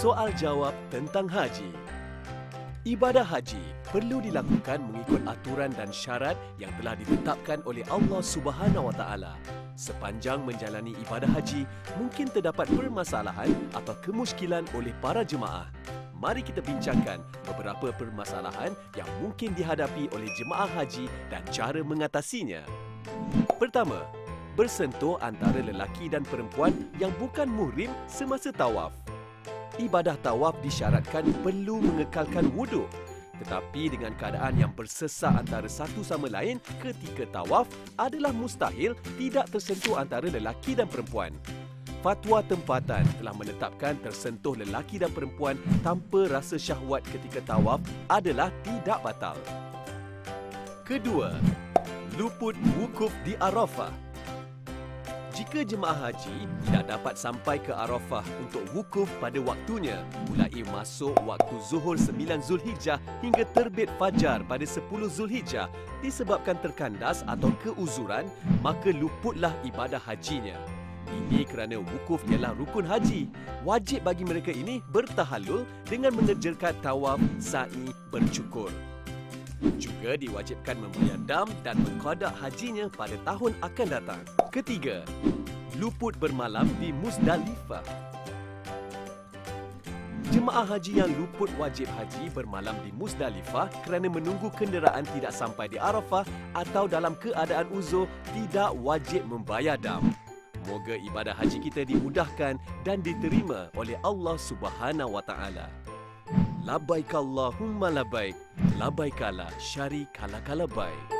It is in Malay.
Soal jawab tentang haji. Ibadah haji perlu dilakukan mengikut aturan dan syarat yang telah ditetapkan oleh Allah Subhanahu Wa Taala. Sepanjang menjalani ibadah haji, mungkin terdapat permasalahan atau kemusykilan oleh para jemaah. Mari kita bincangkan beberapa permasalahan yang mungkin dihadapi oleh jemaah haji dan cara mengatasinya. Pertama, bersentuh antara lelaki dan perempuan yang bukan muhrim semasa tawaf ibadah tawaf disyaratkan perlu mengekalkan wuduk. Tetapi dengan keadaan yang bersesak antara satu sama lain ketika tawaf adalah mustahil tidak tersentuh antara lelaki dan perempuan. Fatwa tempatan telah menetapkan tersentuh lelaki dan perempuan tanpa rasa syahwat ketika tawaf adalah tidak batal. Kedua, luput wukuf di Arafah. Jika jemaah haji tidak dapat sampai ke Arafah untuk wukuf pada waktunya, mulai masuk waktu Zuhur 9 Zulhijjah hingga terbit fajar pada 10 Zulhijjah disebabkan terkandas atau keuzuran, maka luputlah ibadah hajinya. Ini kerana wukuf ialah rukun haji. Wajib bagi mereka ini bertahalul dengan mengerjakan tawaf, sa'i, bercukur. Juga diwajibkan membayar dam dan mengkodak hajinya pada tahun akan datang. Ketiga, luput bermalam di Musdalifah. Jemaah haji yang luput wajib haji bermalam di Musdalifah kerana menunggu kenderaan tidak sampai di Arafah atau dalam keadaan uzur tidak wajib membayar dam. Moga ibadah haji kita dimudahkan dan diterima oleh Allah Subhanahu Wa Taala. Labbaik Allahumma labbaik. Labbaik ala syarika lak labbaik.